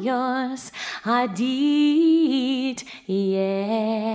yours I did, yeah.